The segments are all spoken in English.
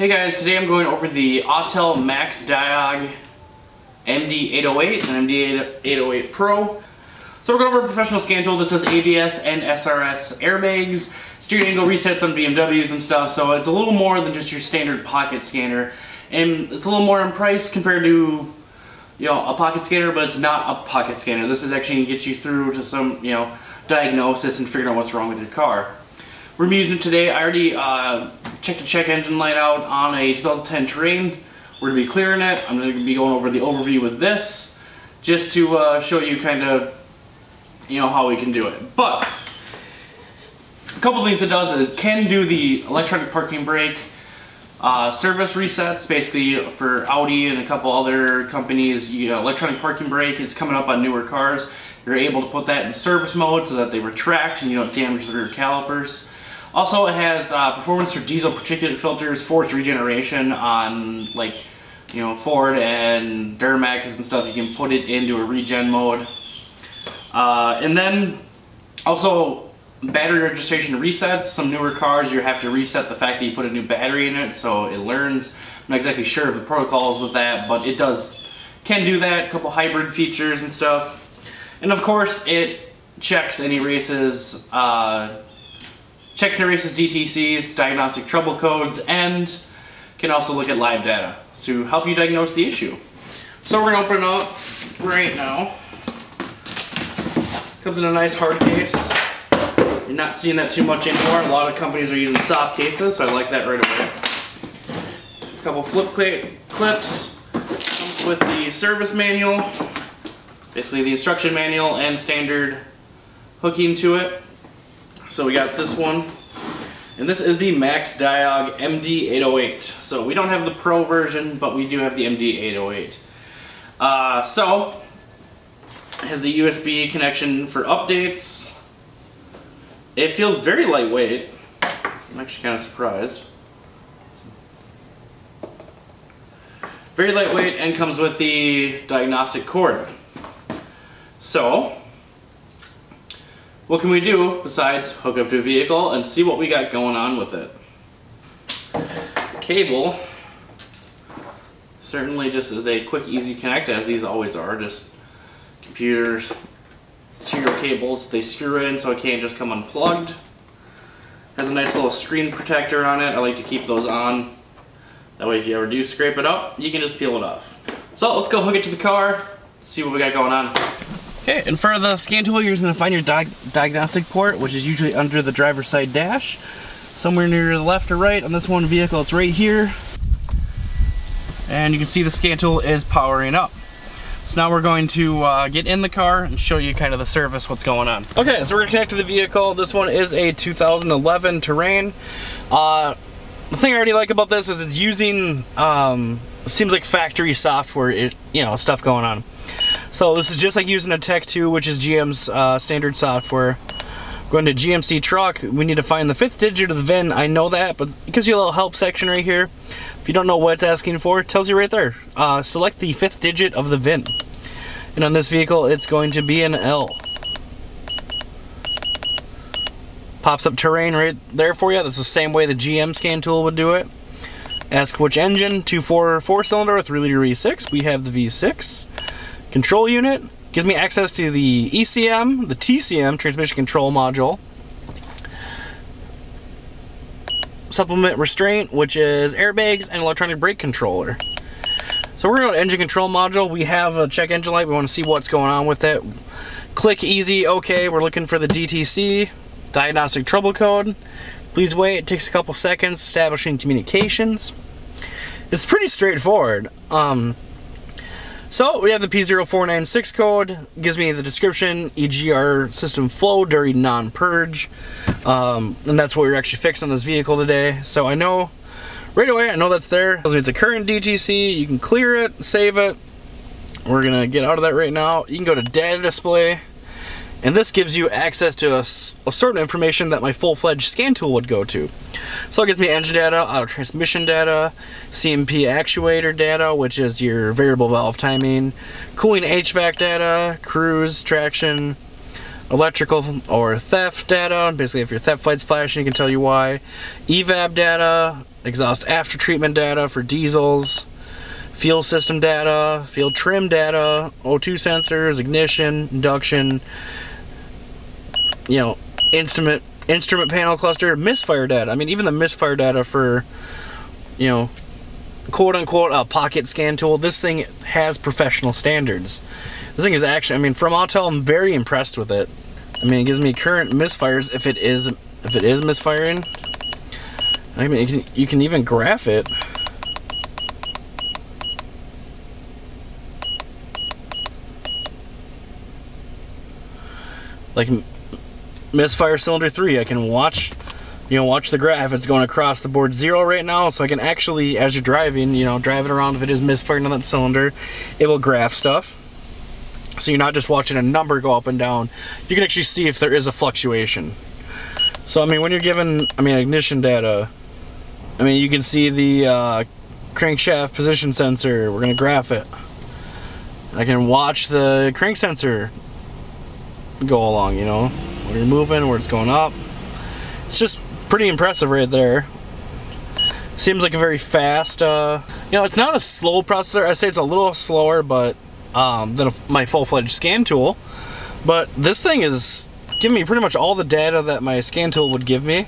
Hey guys, today I'm going over the Autel Max Diag MD808 and MD808 Pro. So we're going over a professional scan tool. This does ABS and SRS airbags, steering angle resets on BMWs and stuff, so it's a little more than just your standard pocket scanner. And it's a little more in price compared to you know, a pocket scanner, but it's not a pocket scanner. This is actually going to get you through to some, you know, diagnosis and figuring out what's wrong with your car. We're using today. I already uh, checked the check engine light out on a 2010 Terrain. We're going to be clearing it. I'm going to be going over the overview with this just to uh, show you kind of, you know, how we can do it. But, a couple things it does is it can do the electronic parking brake, uh, service resets, basically for Audi and a couple other companies, you know, electronic parking brake, it's coming up on newer cars. You're able to put that in service mode so that they retract and you don't damage the rear calipers. Also, it has uh, performance for diesel particulate filters, forced regeneration on like, you know, Ford and Duramaxes and stuff. You can put it into a regen mode. Uh, and then also battery registration resets. Some newer cars, you have to reset the fact that you put a new battery in it, so it learns. I'm not exactly sure of the protocols with that, but it does, can do that. A couple hybrid features and stuff. And of course, it checks and erases, uh, checks and erases DTCs, diagnostic trouble codes, and can also look at live data to help you diagnose the issue. So we're gonna open it up right now. Comes in a nice hard case. You're not seeing that too much anymore. A lot of companies are using soft cases, so I like that right away. A couple flip clips. Comes with the service manual. Basically the instruction manual and standard hooking to it. So we got this one. And this is the Max Diag MD808. So we don't have the Pro version, but we do have the MD808. Uh, so, has the USB connection for updates. It feels very lightweight. I'm actually kind of surprised. Very lightweight and comes with the diagnostic cord. So, what can we do besides hook up to a vehicle and see what we got going on with it? Cable certainly just is a quick easy connect as these always are just computers serial cables. They screw in so it can't just come unplugged. Has a nice little screen protector on it. I like to keep those on. That way if you ever do scrape it up, you can just peel it off. So let's go hook it to the car, see what we got going on. Okay, and for the scan tool, you're just going to find your di diagnostic port, which is usually under the driver's side dash. Somewhere near the left or right. On this one vehicle, it's right here. And you can see the scan tool is powering up. So now we're going to uh, get in the car and show you kind of the service, what's going on. Okay, so we're gonna connect to the vehicle. This one is a 2011 Terrain. Uh, the thing I already like about this is it's using, um, seems like factory software, it, you know, stuff going on. So this is just like using a Tech 2, which is GM's uh, standard software. Going to GMC truck, we need to find the fifth digit of the VIN. I know that, but it gives you a little help section right here. If you don't know what it's asking for, it tells you right there. Uh, select the fifth digit of the VIN. And on this vehicle, it's going to be an L. Pops up terrain right there for you. That's the same way the GM scan tool would do it. Ask which engine, 2.4 4 cylinder, 3 liter V6. We have the V6. Control unit, Gives me access to the ECM, the TCM, transmission control module. Supplement restraint, which is airbags and electronic brake controller. So we're going to engine control module. We have a check engine light. We want to see what's going on with it. Click easy, okay. We're looking for the DTC, diagnostic trouble code. Please wait, it takes a couple seconds establishing communications. It's pretty straightforward. Um, so we have the P0496 code, gives me the description, EGR system flow during non-purge, um, and that's what we're actually fixing on this vehicle today. So I know, right away, I know that's there. tells me It's a current DTC, you can clear it, save it. We're gonna get out of that right now. You can go to data display, and this gives you access to a, a certain information that my full-fledged scan tool would go to. So it gives me engine data, auto transmission data, CMP actuator data, which is your variable valve timing, cooling HVAC data, cruise, traction, electrical or theft data. Basically, if your theft light's flashing, it can tell you why. EVAP data, exhaust after treatment data for diesels, fuel system data, fuel trim data, O2 sensors, ignition, induction, you know, instrument instrument panel cluster, misfire data. I mean, even the misfire data for, you know, quote unquote a pocket scan tool. This thing has professional standards. This thing is actually, I mean, from Autel, I'm very impressed with it. I mean, it gives me current misfires if it is if it is misfiring. I mean, you can, you can even graph it. Like misfire cylinder 3, I can watch you know, watch the graph. It's going across the board zero right now, so I can actually, as you're driving, you know, drive it around if it is misfiring on that cylinder, it will graph stuff. So you're not just watching a number go up and down. You can actually see if there is a fluctuation. So, I mean, when you're given, I mean, ignition data, I mean, you can see the uh, crankshaft position sensor. We're going to graph it. I can watch the crank sensor go along, you know, when you're moving, where it's going up. It's just pretty impressive right there. Seems like a very fast, uh, you know, it's not a slow processor. I say it's a little slower, but um, than a, my full-fledged scan tool. But this thing is giving me pretty much all the data that my scan tool would give me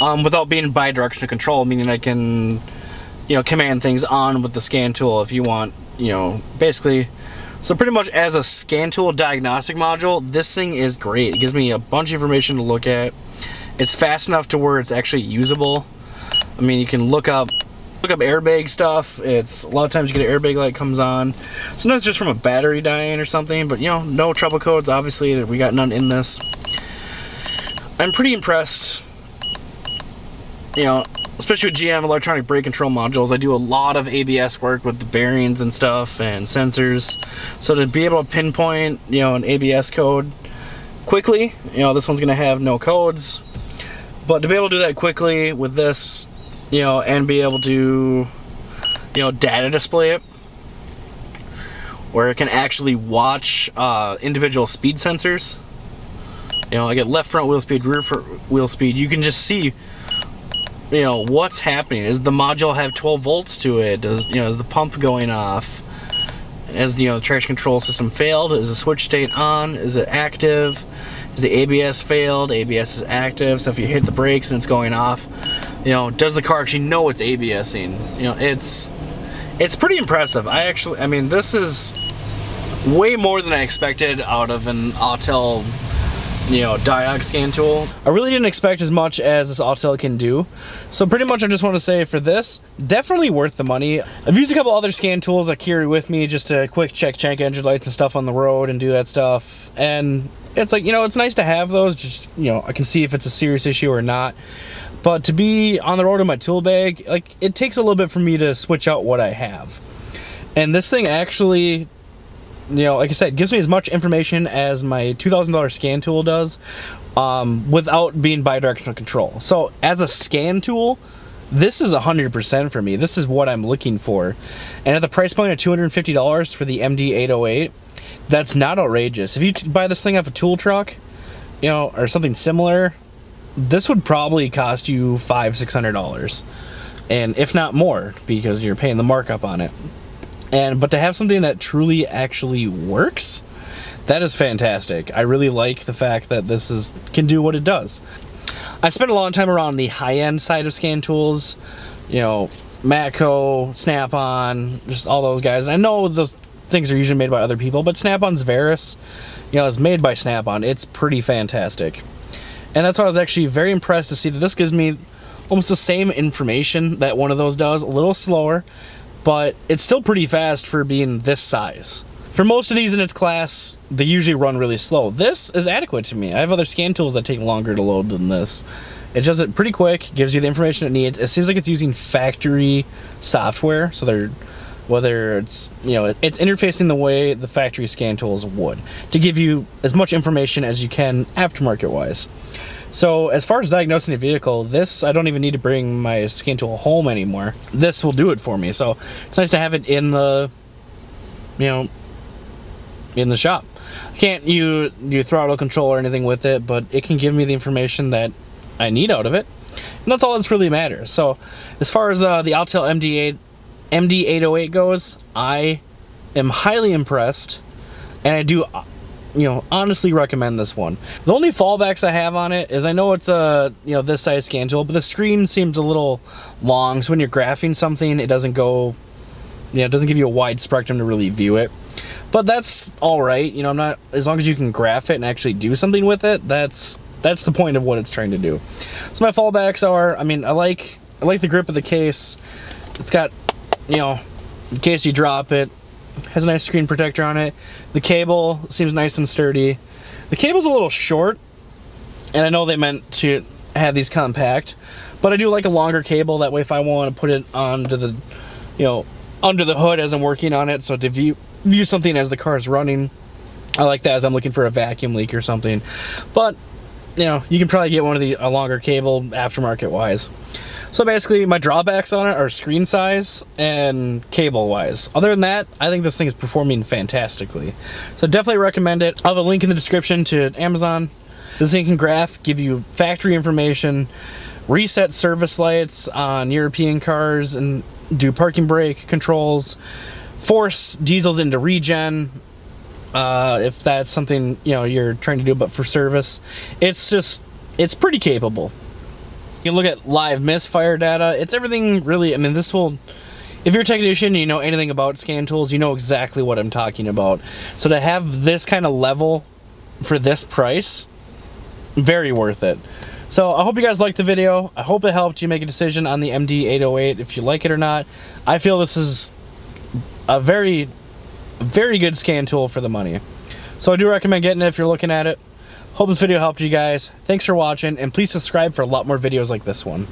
um, without being bi-directional control, meaning I can, you know, command things on with the scan tool if you want, you know, basically. So pretty much as a scan tool diagnostic module, this thing is great. It gives me a bunch of information to look at. It's fast enough to where it's actually usable. I mean, you can look up look up airbag stuff. It's a lot of times you get an airbag light comes on. Sometimes just from a battery dying or something, but you know, no trouble codes. Obviously, we got none in this. I'm pretty impressed. You know, especially with GM electronic brake control modules, I do a lot of ABS work with the bearings and stuff and sensors. So to be able to pinpoint, you know, an ABS code quickly, you know, this one's gonna have no codes. But to be able to do that quickly with this, you know, and be able to, you know, data display it, where it can actually watch uh, individual speed sensors. You know, I get left front wheel speed, rear wheel speed. You can just see, you know, what's happening. Does the module have 12 volts to it? Does you know, is the pump going off? Has you know the traction control system failed? Is the switch state on? Is it active? Is the ABS failed? ABS is active. So if you hit the brakes and it's going off, you know, does the car actually know it's ABSing? You know, it's it's pretty impressive. I actually, I mean, this is way more than I expected out of an Autel, you know, diag scan tool. I really didn't expect as much as this Autel can do. So pretty much I just want to say for this, definitely worth the money. I've used a couple other scan tools I carry with me just to quick check check engine lights and stuff on the road and do that stuff. And it's like, you know, it's nice to have those. Just, you know, I can see if it's a serious issue or not. But to be on the road in my tool bag, like it takes a little bit for me to switch out what I have. And this thing actually, you know, like I said, gives me as much information as my $2,000 scan tool does um, without being bidirectional control. So as a scan tool, this is 100% for me. This is what I'm looking for. And at the price point of $250 for the MD808, that's not outrageous. If you buy this thing off a tool truck, you know, or something similar, this would probably cost you five, six hundred dollars, and if not more, because you're paying the markup on it. And but to have something that truly actually works, that is fantastic. I really like the fact that this is can do what it does. I spent a long time around the high-end side of scan tools, you know, Matco, Snap-on, just all those guys. I know those things are usually made by other people, but Snap-on's Verus, you know, is made by Snap-on. It's pretty fantastic. And that's why I was actually very impressed to see that this gives me almost the same information that one of those does, a little slower, but it's still pretty fast for being this size. For most of these in its class, they usually run really slow. This is adequate to me. I have other scan tools that take longer to load than this. It does it pretty quick, gives you the information it needs. It seems like it's using factory software, so they're whether it's you know it's interfacing the way the factory scan tools would to give you as much information as you can aftermarket wise so as far as diagnosing a vehicle this i don't even need to bring my scan tool home anymore. This will do it for me. So it's nice to have it in the you know in the shop. Can't you do throttle control or anything with it, but it can give me the information that I need out of it, and that's all that's really matters. So, as far as uh, the Autel MD8 MD808 goes, I am highly impressed, and I do, you know, honestly recommend this one. The only fallbacks I have on it is I know it's a you know this size scan tool, but the screen seems a little long, so when you're graphing something, it doesn't go, you know, it doesn't give you a wide spectrum to really view it. But that's all right. You know, I'm not as long as you can graph it and actually do something with it. That's that's the point of what it's trying to do. So my fallbacks are, I mean, I like I like the grip of the case. It's got, you know, in case you drop it, has a nice screen protector on it. The cable seems nice and sturdy. The cable's a little short, and I know they meant to have these compact, but I do like a longer cable. That way, if I want to put it onto the, you know, under the hood as I'm working on it, so to view view something as the car is running, I like that as I'm looking for a vacuum leak or something. But you know, you can probably get one of the a longer cable aftermarket wise. So basically, my drawbacks on it are screen size and cable wise. Other than that, I think this thing is performing fantastically. So definitely recommend it. I'll have a link in the description to Amazon. This thing can graph, give you factory information, reset service lights on European cars, and do parking brake controls, force diesels into regen, uh, if that's something you know you're trying to do, but for service, it's just it's pretty capable. You look at live misfire data. It's everything really. I mean, this will. If you're a technician and you know anything about scan tools, you know exactly what I'm talking about. So to have this kind of level for this price, very worth it. So I hope you guys liked the video. I hope it helped you make a decision on the MD808 if you like it or not. I feel this is a very, very good scan tool for the money. So I do recommend getting it if you're looking at it. Hope this video helped you guys. Thanks for watching, and please subscribe for a lot more videos like this one.